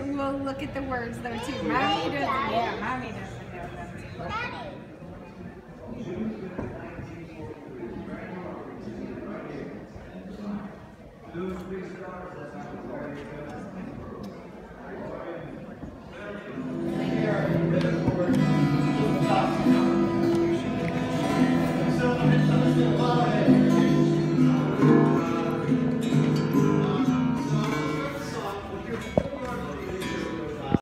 will look at the words though too. Mommy does. Yeah, mommy doesn't.